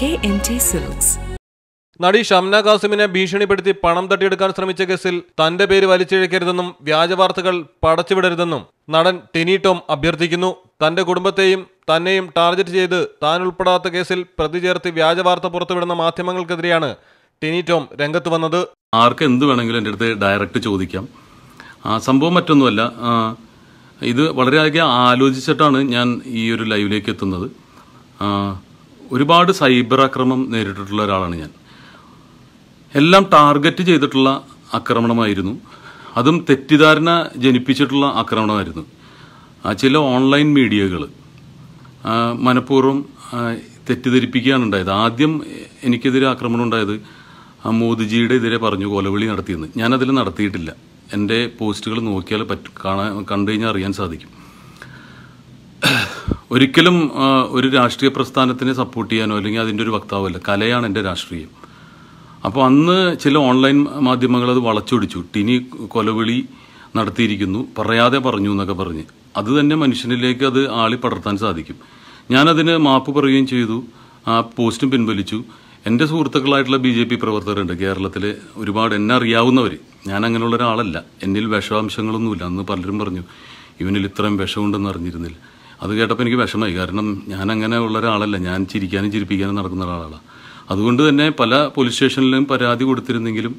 Silks നടി ഷംന കാസിമിനെ ഭീഷണിപ്പെടുത്തി പണം തട്ടിയെടുക്കാൻ ശ്രമിച്ച കേസിൽ തന്റെ പേര് വലിച്ചിഴക്കരുതെന്നും വ്യാജവാർത്തകൾ പടച്ചുവിടരുതെന്നും നടൻ ടെനി ടോം അഭ്യർത്ഥിക്കുന്നു. തന്റെ കുടുംബത്തെയും തന്നെയും ടാർഗറ്റ് ചെയ്ത് താൻ ഉൾപ്പെടാത്ത കേസിൽ പ്രതി ചേർത്ത് വ്യാജവാർത്ത പുറത്തുവിടുന്ന മാധ്യമങ്ങൾക്കെതിരെയാണ് ടെനി ടോം രംഗത്ത് വന്നത്. ആർക്ക് എന്ത് വേണമെങ്കിലും എന്റെ അടുത്ത് ഡയറക്റ്റ് ചോദിക്കാം. ആ, സംഭവം മറ്റൊന്നുമല്ല. ഇത് വളരെയധികം ആലോചിച്ചിട്ടാണ് ഞാൻ ഈ ഒരു ലൈവിലേക്ക് എത്തുന്നത്. ഒരുപാട് സൈബർ ആക്രമണം നേരിട്ടിട്ടുള്ള ഒരാളാണ് ഞാൻ. എല്ലാം ടാർഗറ്റ് ചെയ്തിട്ടുള്ള ആക്രമണമായിരുന്നു അതും തെറ്റിദ്ധാരണ ജനിപ്പിച്ചിട്ടുള്ള ആക്രമണമായിരുന്നു ചില ഓൺലൈൻ മീഡിയകൾ മനഃപൂർവം തെറ്റിദ്ധരിപ്പിക്കുകയാണ് ഉണ്ടായത്. ആദ്യം എനിക്കെതിരെ ആക്രമണം ഉണ്ടായത് മോദിജിയുടെ എതിരെ പറഞ്ഞു കൊലവിളി നടത്തിയെന്ന്. ഞാനതിൽ നടത്തിയിട്ടില്ല. എന്റെ പോസ്റ്റുകൾ നോക്കിയാൽ പറ്റും കാണാൻ കണ്ടു കഴിഞ്ഞാൽ അറിയാൻ സാധിക്കും. ഒരിക്കലും ഒരു രാഷ്ട്രീയ പ്രസ്ഥാനത്തിനെ സപ്പോർട്ട് ചെയ്യാനോ അല്ലെങ്കിൽ അതിന്റെ ഒരു വക്താവല്ല. കലയാണ് എന്റെ രാഷ്ട്രീയം. അപ്പോൾ അന്ന് ചില ഓൺലൈൻ മാധ്യമങ്ങൾ അത് വളച്ചൊടിച്ചു. ടിനി കൊലവിളി നടത്തിയിരിക്കുന്നു. പറയാതെ പറഞ്ഞു എന്നൊക്കെ പറഞ്ഞ്. അത് തന്നെ മനുഷ്യനിലേക്ക് അത് ആളി പടർത്താൻ സാധിക്കും. ഞാനതിന് മാപ്പ് പറയുകയും ചെയ്തു. ആ പോസ്റ്റും പിൻവലിച്ചു. എന്റെ സുഹൃത്തുക്കളായിട്ടുള്ള ബി ജെ പി പ്രവർത്തകരുണ്ട്. കേരളത്തിൽ ഒരുപാട് എന്നെ അറിയാവുന്നവർ ഞാൻ അങ്ങനെയുള്ള ഒരാളല്ല. എന്നിൽ വിഷാംശങ്ങളൊന്നുമില്ല അന്ന് പലരും പറഞ്ഞു ഇവനിൽ ഇത്രയും വിഷമുണ്ടെന്ന് അറിഞ്ഞിരുന്നില്ല. അത് കേട്ടപ്പോൾ എനിക്ക് വിഷമമായി. കാരണം ഞാൻ അങ്ങനെ ഉള്ള ഒരാളല്ല. ഞാൻ ചിരിക്കാനും ചിരിപ്പിക്കാനും നടക്കുന്ന ഒരാളാണ്. അതുകൊണ്ട് തന്നെ പല പോലീസ് സ്റ്റേഷനിലും പരാതി കൊടുത്തിരുന്നെങ്കിലും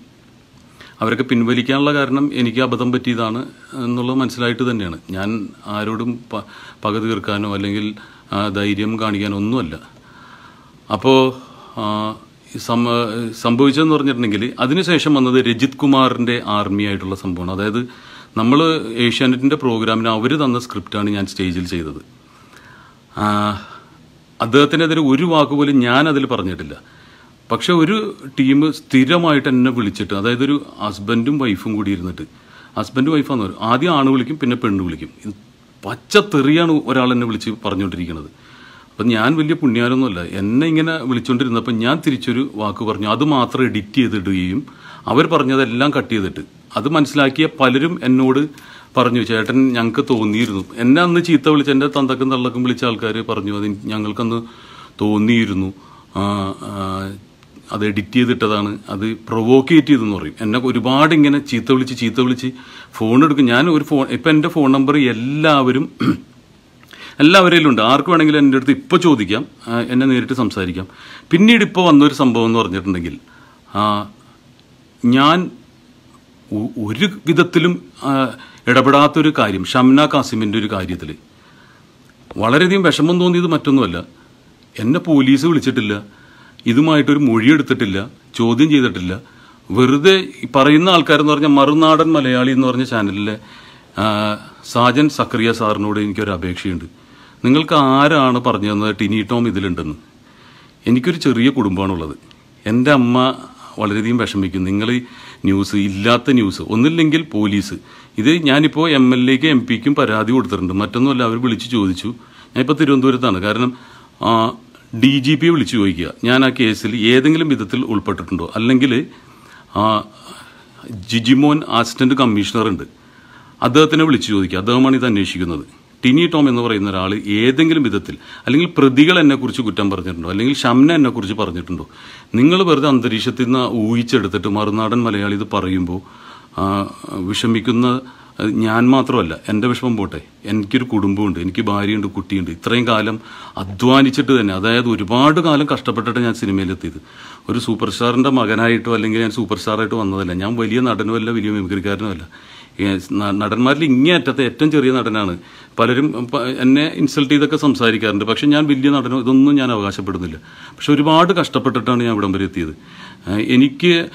അവരൊക്കെ പിൻവലിക്കാനുള്ള കാരണം എനിക്ക് അബദ്ധം പറ്റിയതാണ് എന്നുള്ളത് മനസ്സിലായിട്ട് തന്നെയാണ്. ഞാൻ ആരോടും പ- പക തീർക്കാനോ അല്ലെങ്കിൽ ധൈര്യം കാണിക്കാനോ ഒന്നുമല്ല. അപ്പോൾ സംഭവിച്ചതെന്ന് പറഞ്ഞിട്ടുണ്ടെങ്കിൽ അതിനുശേഷം വന്നത് രജിത് കുമാറിന്റെ ആർമി ആയിട്ടുള്ള സംഭവമാണ്. അതായത് നമ്മൾ ഏഷ്യാനെറ്റിന്റെ പ്രോഗ്രാമിന് അവർ തന്ന സ്ക്രിപ്റ്റാണ് ഞാൻ സ്റ്റേജിൽ ചെയ്തത്. അദ്ദേഹത്തിനെതിരെ ഒരു വാക്ക് പോലും ഞാൻ അതിൽ പറഞ്ഞിട്ടില്ല. പക്ഷെ ഒരു ടീം സ്ഥിരമായിട്ട് എന്നെ വിളിച്ചിട്ട് അതായത് ഒരു ഹസ്ബൻഡും വൈഫും കൂടി ഇരുന്നിട്ട് ഹസ്ബൻഡും വൈഫാന്ന് പറയും ആദ്യം ആണ് വിളിക്കും പിന്നെ പെണ്ണ് വിളിക്കും. പച്ച തെറിയാണ് ഒരാൾ എന്നെ വിളിച്ച് പറഞ്ഞുകൊണ്ടിരിക്കുന്നത് അപ്പം ഞാൻ വലിയ പുണ്യാരൊന്നുമല്ല എന്നെ ഇങ്ങനെ വിളിച്ചുകൊണ്ടിരുന്നപ്പോൾ ഞാൻ തിരിച്ചൊരു വാക്ക് പറഞ്ഞു അത് മാത്രം എഡിറ്റ് ചെയ്തിടുകയും അവർ പറഞ്ഞതെല്ലാം കട്ട് ചെയ്തിട്ട്. അത് മനസ്സിലാക്കിയ പലരും എന്നോട് പറഞ്ഞു ചേട്ടൻ ഞങ്ങൾക്ക് തോന്നിയിരുന്നു. എന്നെ അന്ന് ചീത്ത വിളിച്ച് എന്റെ തന്തക്കും തള്ളക്കും വിളിച്ച ആൾക്കാർ പറഞ്ഞു അത് ഞങ്ങൾക്കന്ന് തോന്നിയിരുന്നു. അത് എഡിറ്റ് ചെയ്തിട്ടതാണ്. അത് പ്രൊവോക്കേറ്റ് ചെയ്തെന്ന് പറയും. എന്നെ ഒരുപാട് ഇങ്ങനെ ചീത്ത വിളിച്ച് ചീത്ത വിളിച്ച് ഫോൺ എടുക്കും. ഞാൻ ഒരു ഫോൺ ഇപ്പം എന്റെ ഫോൺ നമ്പർ എല്ലാവരും എല്ലാവരെയും ഉണ്ട്. ആർക്ക് വേണമെങ്കിലും എന്റെ അടുത്ത് ഇപ്പോൾ ചോദിക്കാം. എന്നെ നേരിട്ട് സംസാരിക്കാം. പിന്നീട് ഇപ്പോൾ വന്നൊരു സംഭവം എന്ന് പറഞ്ഞിട്ടുണ്ടെങ്കിൽ ഞാൻ ഒരു വിധത്തിലും ഇടപെടാത്തൊരു കാര്യം ഷംന കാസിമിന്റെ ഒരു കാര്യത്തിൽ വളരെയധികം വിഷമം തോന്നിയത് മറ്റൊന്നുമല്ല. എന്നെ പോലീസ് വിളിച്ചിട്ടില്ല. ഇതുമായിട്ടൊരു മൊഴിയെടുത്തിട്ടില്ല. ചോദ്യം ചെയ്തിട്ടില്ല. വെറുതെ പറയുന്ന ആൾക്കാരെന്ന് പറഞ്ഞാൽ മറുനാടൻ മലയാളി എന്ന് പറഞ്ഞ ചാനലിലെ സാജൻ സക്രിയ സാറിനോട് എനിക്കൊരു അപേക്ഷയുണ്ട്. നിങ്ങൾക്ക് ആരാണ് പറഞ്ഞു തന്നത് ടിനി ടോം ഇതിലുണ്ടെന്ന്. എനിക്കൊരു ചെറിയ കുടുംബമാണുള്ളത്. എന്റെ അമ്മ വളരെയധികം വിഷമിക്കും. നിങ്ങൾ ന്യൂസ് ഇല്ലാത്ത ന്യൂസ്. ഒന്നില്ലെങ്കിൽ പോലീസ്. ഇത് ഞാനിപ്പോൾ എം എൽ എക്ക് എം പിക്കും പരാതി കൊടുത്തിട്ടുണ്ട്. മറ്റൊന്നുമല്ല അവർ വിളിച്ച് ചോദിച്ചു. ഞാനിപ്പോൾ തിരുവനന്തപുരത്താണ്. കാരണം ഡി ജി പിയെ വിളിച്ചു ചോദിക്കുക. ഞാൻ ആ കേസിൽ ഏതെങ്കിലും വിധത്തിൽ ഉൾപ്പെട്ടിട്ടുണ്ടോ? അല്ലെങ്കിൽ ജിജിമോൻ അസിസ്റ്റന്റ് കമ്മീഷണർ ഉണ്ട് അദ്ദേഹത്തിനെ വിളിച്ചു ചോദിക്കുക. അദ്ദേഹമാണ് ഇത് അന്വേഷിക്കുന്നത്. ടിനി ടോം എന്ന് പറയുന്ന ഒരാൾ ഏതെങ്കിലും വിധത്തിൽ അല്ലെങ്കിൽ പ്രതികൾ എന്നെക്കുറിച്ച് കുറ്റം പറഞ്ഞിട്ടുണ്ടോ അല്ലെങ്കിൽ ഷംന എന്നെക്കുറിച്ച് പറഞ്ഞിട്ടുണ്ടോ നിങ്ങൾ വെറുതെ അന്തരീക്ഷത്തിൽ നിന്ന് ഊഹിച്ചെടുത്തിട്ട് മറുനാടൻ മലയാളി ഇത് പറയുമ്പോൾ വിഷമിക്കുന്ന അത് ഞാൻ മാത്രമല്ല എന്റെ വിഷമം പോട്ടെ. എനിക്കൊരു കുടുംബമുണ്ട് എനിക്ക് ഭാര്യയുണ്ട് കുട്ടിയുണ്ട്. ഇത്രയും കാലം അധ്വാനിച്ചിട്ട് തന്നെ അതായത് ഒരുപാട് കാലം കഷ്ടപ്പെട്ടിട്ട് ഞാൻ സിനിമയിലെത്തിയത്. ഒരു സൂപ്പർ സ്റ്റാറിന്റെ മകനായിട്ടോ അല്ലെങ്കിൽ ഞാൻ സൂപ്പർ സ്റ്റാറായിട്ടോ വന്നതല്ല. ഞാൻ വലിയ നടനും അല്ല വലിയ മിമിക്രിക്കാരനും അല്ല. നടന്മാരിൽ ഇങ്ങേ അറ്റത്തെ ഏറ്റവും ചെറിയ നടനാണ്. പലരും എന്നെ ഇൻസൾട്ട് ചെയ്തൊക്കെ സംസാരിക്കാറുണ്ട്. പക്ഷെ ഞാൻ വലിയ നടനോ ഇതൊന്നും ഞാൻ അവകാശപ്പെടുന്നില്ല. പക്ഷെ ഒരുപാട് കഷ്ടപ്പെട്ടിട്ടാണ് ഞാൻ ഇവിടം വരെ എത്തിയത്. എനിക്ക്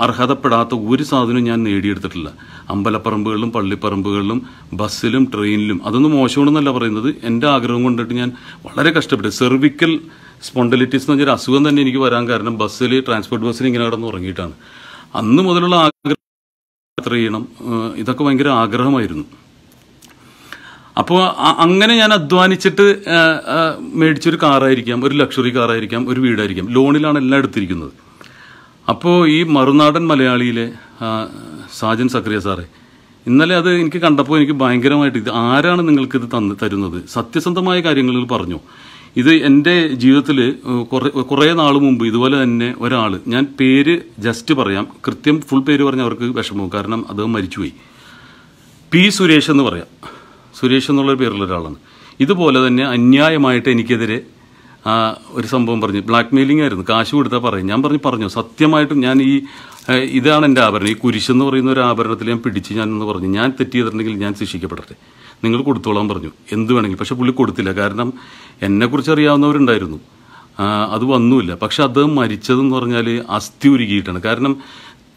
അർഹതപ്പെടാത്ത ഒരു സാധനവും ഞാൻ നേടിയെടുത്തിട്ടില്ല. അമ്പലപ്പറമ്പുകളിലും പള്ളിപ്പറമ്പുകളിലും ബസ്സിലും ട്രെയിനിലും. അതൊന്നും മോശമാണെന്നല്ല പറയുന്നത്. എന്റെ ആഗ്രഹം കൊണ്ടിട്ട് ഞാൻ വളരെ കഷ്ടപ്പെട്ടു. സെർവിക്കൽ സ്പോണ്ടലിറ്റിസ് എന്ന് പറഞ്ഞൊരു അസുഖം തന്നെ എനിക്ക് വരാൻ കാരണം ബസ്സിൽ ട്രാൻസ്പോർട്ട് ബസ്സിൽ ഇങ്ങനെ കിടന്ന് ഉറങ്ങിയിട്ടാണ്. അന്ന് മുതലുള്ള ആഗ്രഹം യാത്ര ചെയ്യണം? ഇതൊക്കെ ഭയങ്കര ആഗ്രഹമായിരുന്നു. അപ്പോൾ അങ്ങനെ ഞാൻ അധ്വാനിച്ചിട്ട് മേടിച്ചൊരു കാറായിരിക്കാം ഒരു ലക്ഷറി കാറായിരിക്കാം ഒരു വീടായിരിക്കാം. ലോണിലാണ് എല്ലാം എടുത്തിരിക്കുന്നത്. അപ്പോൾ ഈ മറുനാടൻ മലയാളിയിലെ സാജൻ സക്രിയ സാറേ ഇന്നലെ അത് എനിക്ക് കണ്ടപ്പോൾ എനിക്ക് ഭയങ്കരമായിട്ട് ഇത് ആരാണ് ഇത് തന്ന് തരുന്നത്? സത്യസന്ധമായ കാര്യങ്ങളിൽ പറഞ്ഞു. ഇത് എന്റെ ജീവിതത്തിൽ കുറേ കുറേ നാൾ മുമ്പ് ഇതുപോലെ തന്നെ ഒരാൾ ഞാൻ പേര് ജസ്റ്റ് പറയാം കൃത്യം ഫുൾ പേര് പറഞ്ഞാൽ അവർക്ക് വിഷമവും കാരണം അദ്ദേഹം മരിച്ചുപോയി. പി സുരേഷ് എന്ന് പറയാം. സുരേഷ് എന്നുള്ള പേരുള്ള ഒരാളാണ്. ഇതുപോലെ തന്നെ അന്യായമായിട്ട് എനിക്കെതിരെ ഒരു സംഭവം പറഞ്ഞു. ബ്ലാക്ക് മെയിലിംഗ് ആയിരുന്നു. കാശ് കൊടുത്താൽ പറയും ഞാൻ പറഞ്ഞു പറഞ്ഞു സത്യമായിട്ടും ഞാൻ ഈ ഇതാണ് എന്റെ ആഭരണം. ഈ കുരിശെന്ന് പറയുന്ന ഒരു ആഭരണത്തിൽ ഞാൻ പിടിച്ച് ഞാൻ എന്ന് പറഞ്ഞു. ഞാൻ തെറ്റ് ചെയ്തിട്ടുണ്ടെങ്കിൽ ഞാൻ ശിക്ഷിക്കപ്പെടട്ടെ. നിങ്ങൾ കൊടുത്തോളാൻ പറഞ്ഞു. എന്ത് വേണമെങ്കിൽ പക്ഷെ പുള്ളി കൊടുത്തില്ല. കാരണം എന്നെക്കുറിച്ച് അറിയാവുന്നവരുണ്ടായിരുന്നു. അത് വന്നുമില്ല. പക്ഷെ അദ്ദേഹം മരിച്ചതെന്ന് പറഞ്ഞാൽ അസ്ഥി ഉരുകിയിട്ടാണ് കാരണം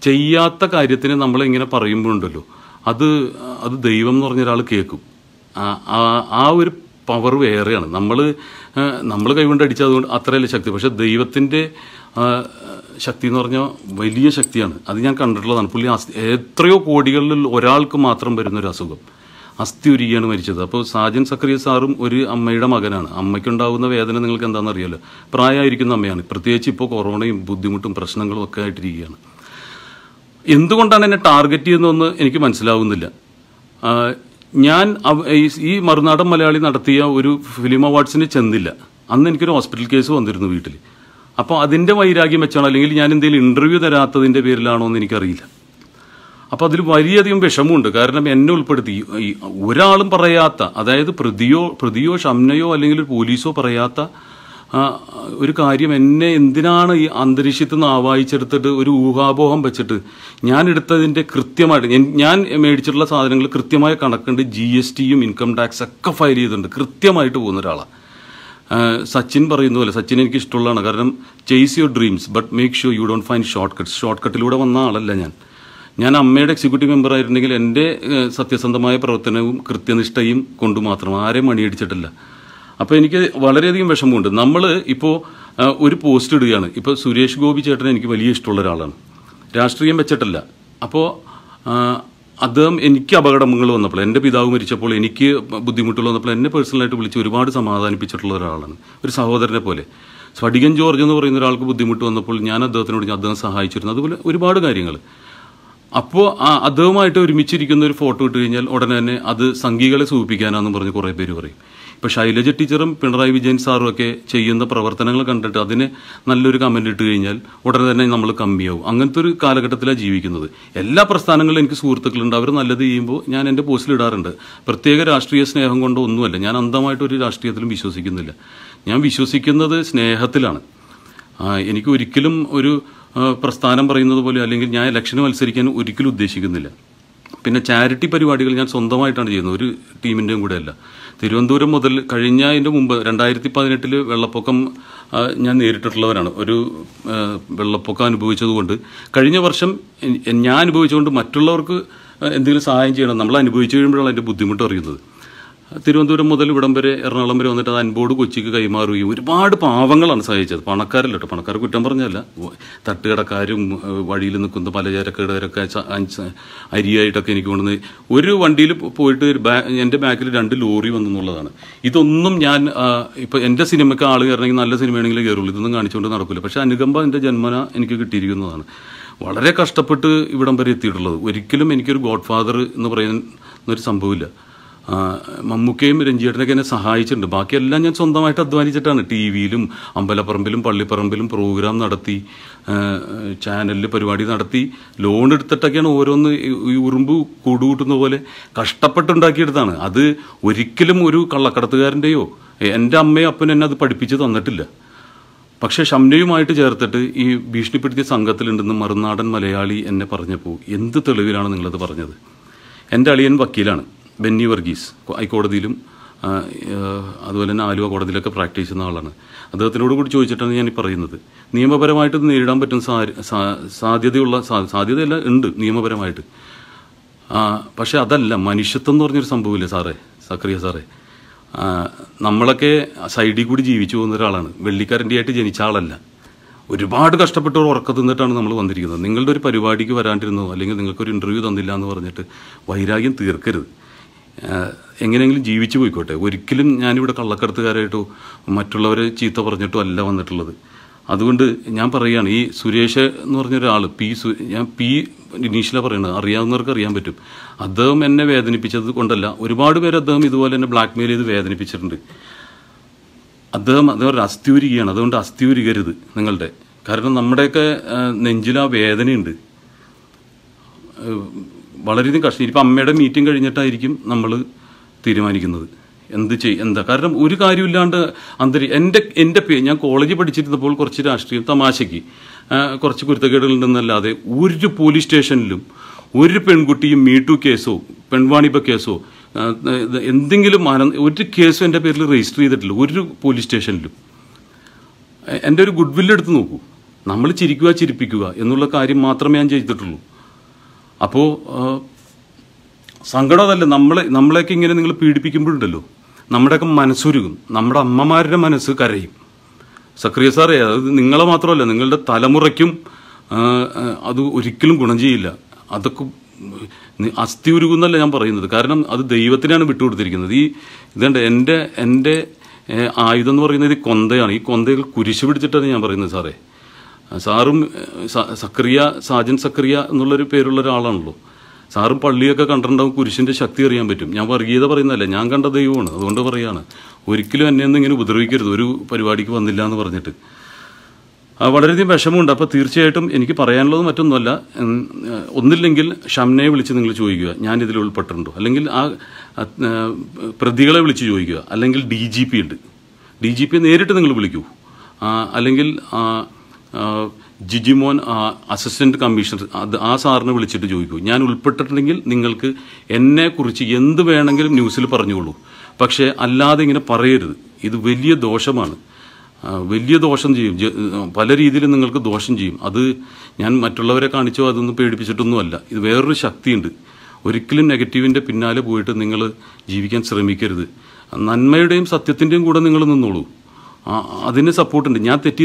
ചെയ്യാത്ത കാര്യത്തിന് നമ്മളിങ്ങനെ പറയുമ്പോഴുണ്ടല്ലോ. അത് അത് ദൈവം എന്ന് പറഞ്ഞ ഒരാൾ കേൾക്കും. ആ ഒരു പവർ വേറെയാണ്. നമ്മൾ നമ്മൾ കൈകൊണ്ട് അടിച്ചതുകൊണ്ട് അത്രയല്ല ശക്തി. പക്ഷേ ദൈവത്തിന്റെ ശക്തി എന്ന് പറഞ്ഞാൽ വലിയ ശക്തിയാണ്. അത് ഞാൻ കണ്ടിട്ടുള്ളതാണ്. പുള്ളി എത്രയോ കോടികളിൽ ഒരാൾക്ക് മാത്രം വരുന്ന ഒരു അസുഖം. അസ്ഥി ഉരുകിയാണ് മരിച്ചത്. അപ്പോൾ സാജൻ സക്രിയ സാറും ഒരു അമ്മയുടെ മകനാണ്. അമ്മയ്ക്കുണ്ടാകുന്ന വേദന നിങ്ങൾക്ക് എന്താണെന്ന് അറിയാലോ? പ്രായമായിരിക്കുന്ന അമ്മയാണ്. പ്രത്യേകിച്ച് ഇപ്പോൾ കൊറോണയും ബുദ്ധിമുട്ടും പ്രശ്നങ്ങളും ഒക്കെ ആയിട്ടിരിക്കുകയാണ്. എന്തുകൊണ്ടാണ് എന്നെ ടാർഗറ്റ് ചെയ്യുന്നതെന്ന് എനിക്ക് മനസ്സിലാവുന്നില്ല. ഞാൻ ഈ- മറുനാടൻ മലയാളി നടത്തിയ ഒരു ഫിലിം അവാർഡ്സിന് ചെന്നില്ല. അന്ന് എനിക്കൊരു ഹോസ്പിറ്റൽ കേസ് വന്നിരുന്നു വീട്ടിൽ അപ്പോൾ അതിന്റെ വൈരാഗ്യം വെച്ചാണോ? അല്ലെങ്കിൽ ഞാൻ എന്തെങ്കിലും ഇന്റർവ്യൂ തരാത്തതിന്റെ പേരിലാണോ എന്ന് എനിക്കറിയില്ല. അപ്പോൾ അതിൽ വലിയധികം വിഷമമുണ്ട്. കാരണം എന്നെ ഉൾപ്പെടുത്തി. ഒരാളും പറയാത്ത അതായത് പ്രതിയോ പ്രതിയോ ഷംനയോ അല്ലെങ്കിൽ പോലീസോ പറയാത്ത ഒരു കാര്യം എന്നെ എന്തിനാണ് ഈ അന്തരീക്ഷത്തിൽ നിന്ന് ആവാഹിച്ചെടുത്തിട്ട് ഒരു ഊഹാപോഹം വെച്ചിട്ട്? ഞാൻ എടുത്തതിന്റെ കൃത്യമായിട്ട് ഞാൻ മേടിച്ചിട്ടുള്ള സാധനങ്ങൾ കൃത്യമായ കണക്കുണ്ട് ജി എസ് ടിയും ഇൻകം ടാക്സ് ഒക്കെ ഫയൽ ചെയ്തിട്ടുണ്ട് കൃത്യമായിട്ട് പോകുന്ന ഒരാളാണ് സച്ചിൻ പറയുന്ന പോലെ സച്ചിൻ എനിക്ക് ഇഷ്ടമുള്ളതാണ് കാരണം chase your dreams but make sure you don't find short cuts short കട്ടിലൂടെ വന്ന ആളല്ല ഞാൻ. ഞാൻ അമ്മയുടെ എക്സിക്യൂട്ടീവ് മെമ്പർ ആയിരുന്നെങ്കിൽ എന്റെ സത്യസന്ധമായ പ്രവർത്തനവും കൃത്യനിഷ്ഠയും കൊണ്ട് മാത്രം ആരെയും മണിയടിച്ചിട്ടില്ല. അപ്പോൾ എനിക്ക് വളരെയധികം വിഷമമുണ്ട്. നമ്മൾ ഇപ്പോൾ ഒരു പോസ്റ്റ് ഇടുകയാണ്. ഇപ്പോൾ സുരേഷ് ഗോപി ചേട്ടൻ എനിക്ക് വലിയ ഇഷ്ടമുള്ള ഒരാളാണ്. രാഷ്ട്രീയം വെച്ചിട്ടല്ല. അപ്പോൾ അദ്ദേഹം എനിക്ക് അപകടങ്ങൾ വന്നപ്പോൾ എന്റെ പിതാവ് മരിച്ചപ്പോൾ എനിക്ക് ബുദ്ധിമുട്ടുകൾ വന്നപ്പോൾ എന്നെ പേഴ്സണലായിട്ട് വിളിച്ച് ഒരുപാട് സമാധാനിപ്പിച്ചിട്ടുള്ള ഒരാളാണ്. ഒരു സഹോദരനെ പോലെ. സ്ഫടികൻ ജോർജ് എന്ന് പറയുന്ന ഒരാൾക്ക് ബുദ്ധിമുട്ട് വന്നപ്പോൾ ഞാൻ അദ്ദേഹത്തിനോട് ഞാൻ അദ്ദേഹം സഹായിച്ചിരുന്നു. അതുപോലെ ഒരുപാട് കാര്യങ്ങൾ. അപ്പോൾ ആ അദ്ദേഹവുമായിട്ട് ഒരുമിച്ചിരിക്കുന്ന ഒരു ഫോട്ടോ ഇട്ട് കഴിഞ്ഞാൽ ഉടനെ തന്നെ അത് സംഘികളെ സൂചിപ്പിക്കാനാണെന്ന് പറഞ്ഞ് കുറേ പേര് പറയും. ഇപ്പോൾ ശൈലജ ടീച്ചറും പിണറായി വിജയൻ സാറും ഒക്കെ ചെയ്യുന്ന പ്രവർത്തനങ്ങൾ കണ്ടിട്ട് അതിന് നല്ലൊരു കമന്റ് ഇട്ട് കഴിഞ്ഞാൽ ഉടനെ തന്നെ നമ്മൾ കമ്മിയാവും. അങ്ങനത്തെ ഒരു കാലഘട്ടത്തിലാണ് ജീവിക്കുന്നത്. എല്ലാ പ്രസ്ഥാനങ്ങളിലും എനിക്ക് സുഹൃത്തുക്കളുണ്ട്. അവർ നല്ലത് ചെയ്യുമ്പോൾ ഞാൻ എന്റെ പോസ്റ്റിൽ ഇടാറുണ്ട്. പ്രത്യേക രാഷ്ട്രീയ സ്നേഹം കൊണ്ടോ ഒന്നുമല്ല. ഞാൻ അന്ധമായിട്ടൊരു രാഷ്ട്രീയത്തിലും വിശ്വസിക്കുന്നില്ല. ഞാൻ വിശ്വസിക്കുന്നത് സ്നേഹത്തിലാണ്. എനിക്ക് ഒരിക്കലും ഒരു പ്രസ്ഥാനം പറയുന്നത് പോലെ അല്ലെങ്കിൽ ഞാൻ ഇലക്ഷന് മത്സരിക്കാൻ ഒരിക്കലും ഉദ്ദേശിക്കുന്നില്ല. പിന്നെ ചാരിറ്റി പരിപാടികൾ ഞാൻ സ്വന്തമായിട്ടാണ് ചെയ്യുന്നത്. ഒരു ടീമിന്റെയും കൂടെ അല്ല. തിരുവനന്തപുരം മുതൽ കഴിഞ്ഞ അതിന്റെ മുമ്പ് രണ്ടായിരത്തി പതിനെട്ടിൽ വെള്ളപ്പൊക്കം ഞാൻ നേരിട്ടിട്ടുള്ളവരാണ്. ഒരു വെള്ളപ്പൊക്കം അനുഭവിച്ചതുകൊണ്ട് കഴിഞ്ഞ വർഷം ഞാൻ അനുഭവിച്ചുകൊണ്ട് മറ്റുള്ളവർക്ക് എന്തെങ്കിലും സഹായം ചെയ്യണം. നമ്മൾ അനുഭവിച്ചു കഴിയുമ്പോഴാണ് അതിന്റെ ബുദ്ധിമുട്ട് അറിയുന്നത്. തിരുവനന്തപുരം മുതൽ ഇവിടം വരെ എറണാകുളം വരെ വന്നിട്ട് അത് അൻപോട് കൊച്ചിക്ക് കൈമാറുകയും ഒരുപാട് പാവങ്ങളാണ് സഹായിച്ചത് പണക്കാരല്ല കേട്ടോ പണക്കാർ കുറ്റം പറഞ്ഞല്ല തട്ടുകടക്കാരും വഴിയിൽ നിൽക്കുന്ന പലചരക്കടക്കാരൊക്കെ അരിയായിട്ടൊക്കെ എനിക്ക് കൊണ്ടുവന്ന് ഒരു വണ്ടിയിൽ പോയിട്ട് ഒരു ബാ എന്റെ ബാക്കിൽ രണ്ട് ലോറി വന്നെന്നുള്ളതാണ്. ഇതൊന്നും ഞാൻ ഇപ്പോൾ എന്റെ സിനിമയ്ക്ക് ആൾ കയറണമെങ്കിൽ നല്ല സിനിമയാണെങ്കിലും കയറുള്ളൂ. ഇതൊന്നും കാണിച്ചുകൊണ്ട് നടക്കില്ല പക്ഷേ അനുകമ്പ എന്റെ ജന്മന എനിക്ക് കിട്ടിയിരിക്കുന്നതാണ്. വളരെ കഷ്ടപ്പെട്ട് ഇവിടം വരെ എത്തിയിട്ടുള്ളത്. ഒരിക്കലും എനിക്കൊരു ഗോഡ് ഫാദർ എന്ന് പറയുന്ന ഒരു സംഭവമില്ല. മമ്മൂക്കയും രഞ്ജിയേട്ടനൊക്കെ എന്നെ സഹായിച്ചിട്ടുണ്ട്. ബാക്കിയെല്ലാം ഞാൻ സ്വന്തമായിട്ട് അധ്വാനിച്ചിട്ടാണ്. ടി വിയിലും അമ്പലപ്പറമ്പിലും പള്ളിപ്പറമ്പിലും പ്രോഗ്രാം നടത്തി ചാനലിൽ പരിപാടി നടത്തി ലോൺ എടുത്തിട്ടൊക്കെയാണ് ഓരോന്ന് ഈ- ഉറുമ്പ് കൂടുകൂട്ടുന്ന പോലെ കഷ്ടപ്പെട്ടുണ്ടാക്കിയെടുത്താണ് അത് ഒരിക്കലും ഒരു കള്ളക്കടത്തുകാരന്റെയോ എന്റെ അമ്മയും അപ്പനും എന്നെ അത് പഠിപ്പിച്ച് തന്നിട്ടില്ല. പക്ഷേ ഷംനയുമായിട്ട് ചേർത്തിട്ട് ഈ ഭീഷണിപ്പെടുത്തിയ സംഘത്തിലുണ്ടെന്ന് മറുനാടൻ മലയാളി എന്നെ പറഞ്ഞപ്പോൾ എന്ത് തെളിവിലാണ് നിങ്ങളത് പറഞ്ഞത്? എന്റെ അളിയൻ വക്കീലാണ്. ബെന്നി വർഗീസ് ഹൈക്കോടതിയിലും അതുപോലെ തന്നെ ആലുവ കോടതിയിലൊക്കെ പ്രാക്ടീസ് ചെയ്യുന്ന ആളാണ്. അദ്ദേഹത്തിനോട് കൂടി ചോദിച്ചിട്ടാണ് ഞാൻ ഈ പറയുന്നത്. നിയമപരമായിട്ട് നേരിടാൻ പറ്റുന്ന സാധ്യതയുള്ള സാധ്യതയല്ല ഉണ്ട് നിയമപരമായിട്ട്. പക്ഷേ അതല്ല മനുഷ്യത്വം എന്ന് പറഞ്ഞൊരു സംഭവമില്ലേ സാറേ സക്രിയ സാറേ? നമ്മളൊക്കെ സൈഡിൽ കൂടി ജീവിച്ചു പോകുന്ന ഒരാളാണ്. ആയിട്ട് ജനിച്ച ആളല്ല. ഒരുപാട് കഷ്ടപ്പെട്ട് ഉറക്ക തിന്നിട്ടാണ് നമ്മൾ വന്നിരിക്കുന്നത്. നിങ്ങളുടെ ഒരു പരിപാടിക്ക് വരാണ്ടിരുന്നോ അല്ലെങ്കിൽ നിങ്ങൾക്കൊരു ഇന്റർവ്യൂ തന്നില്ല എന്ന് പറഞ്ഞിട്ട് വൈരാഗ്യം തീർക്കരുത്. എങ്ങനെയെങ്കിലും ജീവിച്ചു പോയിക്കോട്ടെ. ഒരിക്കലും ഞാനിവിടെ കള്ളക്കടത്തുകാരായിട്ടോ മറ്റുള്ളവരെ ചീത്ത പറഞ്ഞിട്ടോ അല്ല വന്നിട്ടുള്ളത്. അതുകൊണ്ട് ഞാൻ പറയുകയാണ് ഈ സുരേഷ് എന്ന് പറഞ്ഞ ഒരാൾ പി സു ഞാൻ പി ഇനീഷ്യലാണ് പറയുന്നത് അറിയാവുന്നവർക്ക് അറിയാൻ പറ്റും. അദ്ദേഹം എന്നെ വേദനിപ്പിച്ചത് കൊണ്ടല്ല ഒരുപാട് പേര് അദ്ദേഹം ഇതുപോലെ തന്നെ ബ്ലാക്ക് മെയിൽ ചെയ്ത് വേദനിപ്പിച്ചിട്ടുണ്ട്. അദ്ദേഹം അത് അസ്ഥി ഉരുകയാണ് അതുകൊണ്ട് അസ്ഥി ഉരുകരുത് നിങ്ങളുടെ. കാരണം നമ്മുടെയൊക്കെ നെഞ്ചിൽ ആ വേദനയുണ്ട്. വളരെയധികം കഷ്ടം. ഇപ്പം അമ്മയുടെ മീറ്റിംഗ് കഴിഞ്ഞിട്ടായിരിക്കും നമ്മൾ തീരുമാനിക്കുന്നത്. എന്ത് ചെയ്യും എന്താ? കാരണം ഒരു കാര്യമില്ലാണ്ട് അന്തരി എന്റെ എന്റെ പേ ഞാൻ കോളേജിൽ പഠിച്ചിരുന്നപ്പോൾ കുറച്ച് രാഷ്ട്രീയം തമാശയ്ക്ക് കുറച്ച് കുരുത്തക്കേടുകളുണ്ടെന്നല്ലാതെ ഒരു പോലീസ് സ്റ്റേഷനിലും ഒരു പെൺകുട്ടിയും മീട്ടു കേസോ പെൺവാണിപ്പ കേസോ എന്തെങ്കിലും ഒരു കേസും എന്റെ പേരിൽ രജിസ്റ്റർ ചെയ്തിട്ടില്ല ഒരു പോലീസ് സ്റ്റേഷനിലും എന്റെ ഒരു ഗുഡ് വില്ല് എടുത്ത് നോക്കൂ. നമ്മൾ ചിരിക്കുക ചിരിപ്പിക്കുക എന്നുള്ള കാര്യം മാത്രമേ ഞാൻ ചെയ്തിട്ടുള്ളൂ. അപ്പോൾ സങ്കടമല്ല നമ്മളെ നമ്മളെയൊക്കെ ഇങ്ങനെ നിങ്ങൾ പീഡിപ്പിക്കുമ്പോഴുണ്ടല്ലോ. നമ്മുടെയൊക്കെ മനസ്സുരുകും. നമ്മുടെ അമ്മമാരുടെ മനസ്സ് കരയും. സക്രിയ സാറേ അത് നിങ്ങളെ മാത്രമല്ല നിങ്ങളുടെ തലമുറയ്ക്കും അത് ഒരിക്കലും ഗുണം ചെയ്യില്ല. അതൊക്കെ അസ്ഥി ഉരുകുന്നല്ല ഞാൻ പറയുന്നത്. കാരണം അത് ദൈവത്തിനാണ് വിട്ടുകൊടുത്തിരിക്കുന്നത്. ഈ ഇതുണ്ട് എന്റെ എന്റെ ആയുധം എന്ന് പറയുന്നത് ഈ കൊന്തയാണ്. ഈ കൊന്തയിൽ കുരിശ് പിടിച്ചിട്ടാണ് ഞാൻ പറയുന്നത് സാറേ. സാറും സക്രിയ സാജൻ സക്രിയ എന്നുള്ളൊരു പേരുള്ള ഒരാളാണല്ലോ. സാറും പള്ളിയൊക്കെ കണ്ടിട്ടുണ്ടാവും കുരിശിന്റെ ശക്തി അറിയാൻ പറ്റും. ഞാൻ വർഗീയത പറയുന്നതല്ല ഞാൻ കണ്ട ദൈവമാണ്. അതുകൊണ്ട് പറയുകയാണ് ഒരിക്കലും എന്നെ ഒന്നും ഇങ്ങനെ ഉപദ്രവിക്കരുത് ഒരു പരിപാടിക്ക് വന്നില്ല എന്ന് പറഞ്ഞിട്ട്. വളരെയധികം വിഷമമുണ്ട്. അപ്പോൾ തീർച്ചയായിട്ടും എനിക്ക് പറയാനുള്ളത് മറ്റൊന്നുമല്ല. ഒന്നില്ലെങ്കിൽ ഷംനയെ വിളിച്ച് നിങ്ങൾ ചോദിക്കുക ഞാൻ ഇതിൽ ഉൾപ്പെട്ടിട്ടുണ്ടോ? അല്ലെങ്കിൽ ആ പ്രതികളെ വിളിച്ച് ചോദിക്കുക അല്ലെങ്കിൽ ഡി ജി പി ഉണ്ട്. ഡി ജി നേരിട്ട് നിങ്ങൾ വിളിക്കൂ. അല്ലെങ്കിൽ ജിജിമോൻ അസിസ്റ്റന്റ് കമ്മീഷണർ അത് ആ സാറിനെ വിളിച്ചിട്ട് ചോദിക്കൂ. ഞാൻ ഉൾപ്പെട്ടിട്ടുണ്ടെങ്കിൽ നിങ്ങൾക്ക് എന്നെക്കുറിച്ച് എന്ത് വേണമെങ്കിലും ന്യൂസിൽ പറഞ്ഞോളൂ. പക്ഷേ അല്ലാതെ ഇങ്ങനെ പറയരുത്. ഇത് വലിയ ദോഷമാണ്. വലിയ ദോഷം ചെയ്യും. പല രീതിയിലും നിങ്ങൾക്ക് ദോഷം ചെയ്യും. അത് ഞാൻ മറ്റുള്ളവരെ കാണിച്ചോ അതൊന്നും പേടിപ്പിച്ചിട്ടൊന്നുമല്ല. ഇത് വേറൊരു ശക്തിയുണ്ട്. ഒരിക്കലും നെഗറ്റീവിന്റെ പിന്നാലെ പോയിട്ട് നിങ്ങൾ ജീവിക്കാൻ ശ്രമിക്കരുത്. നന്മയുടെയും സത്യത്തിന്റെയും കൂടെ നിങ്ങൾ നിന്നോളൂ. അതിന് സപ്പോർട്ടുണ്ട്. ഞാൻ തെറ്റ്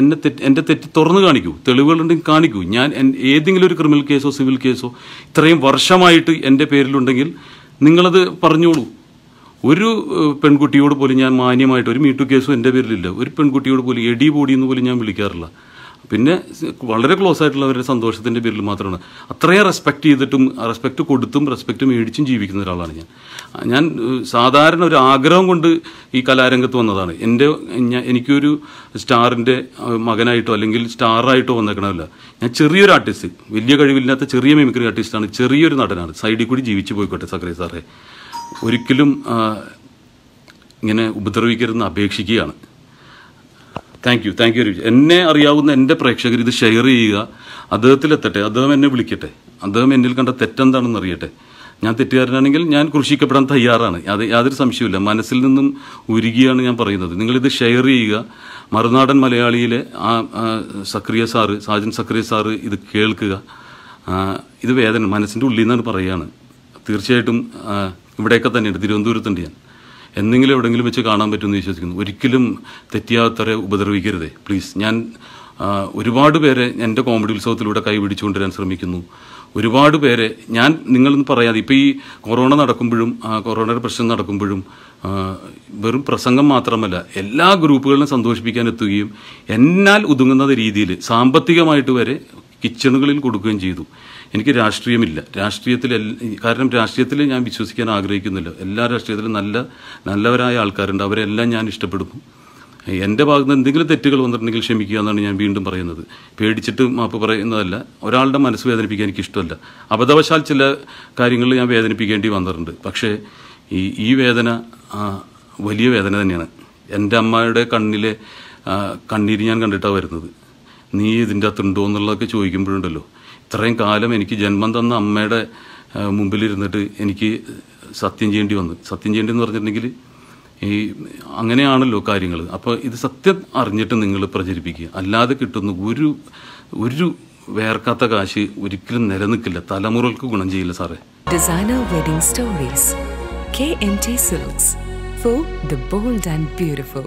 എന്നെ തെറ്റ് എന്റെ തെറ്റ് തുറന്നു കാണിക്കൂ. തെളിവുകളുണ്ടെങ്കിൽ കാണിക്കൂ. ഞാൻ ഏതെങ്കിലും ഒരു ക്രിമിനൽ കേസോ സിവിൽ കേസോ ഇത്രയും വർഷമായിട്ട് എന്റെ പേരിലുണ്ടെങ്കിൽ നിങ്ങളത് പറഞ്ഞോളൂ. ഒരു പെൺകുട്ടിയോട് പോലും ഞാൻ മാന്യമായിട്ട് ഒരു മീറ്റു കേസോ എന്റെ പേരിലില്ല. ഒരു പെൺകുട്ടിയോട് പോലും എടി ബോഡി എന്ന് പോലും ഞാൻ വിളിക്കാറില്ല. പിന്നെ വളരെ ക്ലോസ് ആയിട്ടുള്ളവരുടെ സന്തോഷത്തിന്റെ പേരിൽ മാത്രമാണ്. അത്രയും റെസ്പെക്ട് ചെയ്തിട്ടും റെസ്പെക്ട് കൊടുത്തും റെസ്പെക്റ്റ് മേടിച്ചും ജീവിക്കുന്ന ഒരാളാണ് ഞാൻ. ഞാൻ സാധാരണ ഒരു ആഗ്രഹം കൊണ്ട് ഈ കലാരംഗത്ത് വന്നതാണ്. എന്റെ എനിക്കൊരു സ്റ്റാറിന്റെ മകനായിട്ടോ അല്ലെങ്കിൽ സ്റ്റാറായിട്ടോ വന്നേക്കണമല്ല. ഞാൻ ചെറിയൊരു ആർട്ടിസ്റ്റ് വലിയ കഴിവില്ലാത്ത ചെറിയ മിമിക്രി ആർട്ടിസ്റ്റാണ് ചെറിയൊരു നടനാണ്. സൈഡിൽ കൂടി ജീവിച്ചു പോയിക്കോട്ടെ സക്രേ സാറേ. ഒരിക്കലും ഇങ്ങനെ ഉപദ്രവിക്കരുതെന്ന് അപേക്ഷിക്കുകയാണ്. താങ്ക് യു താങ്ക് യു എന്നെ അറിയാവുന്ന എന്റെ പ്രേക്ഷകർ ഇത് ഷെയർ ചെയ്യുക. അദ്ദേഹത്തിലെത്തട്ടെ അദ്ദേഹം എന്നെ വിളിക്കട്ടെ. അദ്ദേഹം എന്നിൽ കണ്ട തെറ്റെന്താണെന്ന് അറിയട്ടെ. ഞാൻ തെറ്റുകാരനാണെങ്കിൽ ഞാൻ ക്രൂശിക്കപ്പെടാൻ തയ്യാറാണ്. അത് യാതൊരു സംശയമില്ല മനസ്സിൽ നിന്നും ഉരുകിയാണ് ഞാൻ പറയുന്നത്. നിങ്ങളിത് ഷെയർ ചെയ്യുക. മറുനാടൻ മലയാളിയിലെ ആ സക്രിയ സാറ് സാജൻ സക്രിയ സാറ് ഇത് കേൾക്കുക. ഇത് വേദന മനസ്സിന്റെ ഉള്ളിൽ നിന്നാണ് പറയുകയാണ് തീർച്ചയായിട്ടും ഇവിടെയൊക്കെ തന്നെയുണ്ട്. തിരുവനന്തപുരത്തുണ്ട് ഞാൻ. എന്തെങ്കിലും എവിടെയെങ്കിലും വെച്ച് കാണാൻ പറ്റുമെന്ന് വിശ്വസിക്കുന്നു. ഒരിക്കലും തെറ്റിയാത്തവരെ ഉപദ്രവിക്കരുതേ. പ്ലീസ് ഞാൻ ഒരുപാട് പേരെ എന്റെ കോമഡി ഉത്സവത്തിലൂടെ കൈപിടിച്ചുകൊണ്ടുവരാൻ ശ്രമിക്കുന്നു. ഒരുപാട് പേരെ ഞാൻ നിങ്ങളൊന്നും പറയാതെ ഇപ്പോൾ ഈ കൊറോണ നടക്കുമ്പോഴും കൊറോണയുടെ പ്രശ്നം നടക്കുമ്പോഴും വെറും പ്രസംഗം മാത്രമല്ല എല്ലാ ഗ്രൂപ്പുകളിലും സന്തോഷിപ്പിക്കാൻ എത്തുകയും എന്നാൽ ഒതുങ്ങുന്ന രീതിയിൽ സാമ്പത്തികമായിട്ട് വരെ കിച്ചണുകളിൽ കൊടുക്കുകയും ചെയ്തു. എനിക്ക് രാഷ്ട്രീയമില്ല. രാഷ്ട്രീയത്തിൽ കാരണം രാഷ്ട്രീയത്തിൽ ഞാൻ വിശ്വസിക്കാൻ ആഗ്രഹിക്കുന്നില്ല. എല്ലാ രാഷ്ട്രീയത്തിലും നല്ല നല്ലവരായ ആൾക്കാരുണ്ട്. അവരെല്ലാം ഞാൻ ഇഷ്ടപ്പെടുന്നു. എന്റെ ഭാഗത്ത് നിന്ന് എന്തെങ്കിലും തെറ്റുകൾ വന്നിട്ടുണ്ടെങ്കിൽ ക്ഷമിക്കുക എന്നാണ് ഞാൻ വീണ്ടും പറയുന്നത്. പേടിച്ചിട്ട് മാപ്പ് പറയുന്നതല്ല. ഒരാളുടെ മനസ്സ് വേദനിപ്പിക്കാൻ എനിക്ക് ഇഷ്ടമല്ല. അബദ്ധവശാൽ ചില കാര്യങ്ങളിൽ ഞാൻ വേദനിപ്പിക്കേണ്ടി വന്നിട്ടുണ്ട്. പക്ഷേ ഈ ഈ വേദന വലിയ വേദന തന്നെയാണ്. എന്റെ അമ്മയുടെ കണ്ണിലെ കണ്ണീര് ഞാൻ കണ്ടിട്ടാണ് വരുന്നത്. നീ ഇതിന്റെ അകത്തുണ്ടോ എന്നുള്ളതൊക്കെ ചോദിക്കുമ്പോഴുണ്ടല്ലോ. ഇത്രയും കാലം എനിക്ക് ജന്മം തന്ന അമ്മയുടെ മുമ്പിലിരുന്നിട്ട് എനിക്ക് സത്യം ചെയ്യേണ്ടി വന്നു. സത്യം ചെയ്യേണ്ടി എന്ന് പറഞ്ഞിട്ടുണ്ടെങ്കിൽ ഈ അങ്ങനെയാണല്ലോ കാര്യങ്ങൾ. അപ്പോൾ ഇത് സത്യം അറിഞ്ഞിട്ട് നിങ്ങൾ പ്രചരിപ്പിക്കുക. അല്ലാതെ കിട്ടുന്ന ഒരു ഒരു വേർക്കാത്ത കാശ് ഒരിക്കലും നിലനിൽക്കില്ല. തലമുറകൾക്ക് ഗുണം ചെയ്യില്ല സാറേ. Designer wedding stories K N T silks for the bold and beautiful.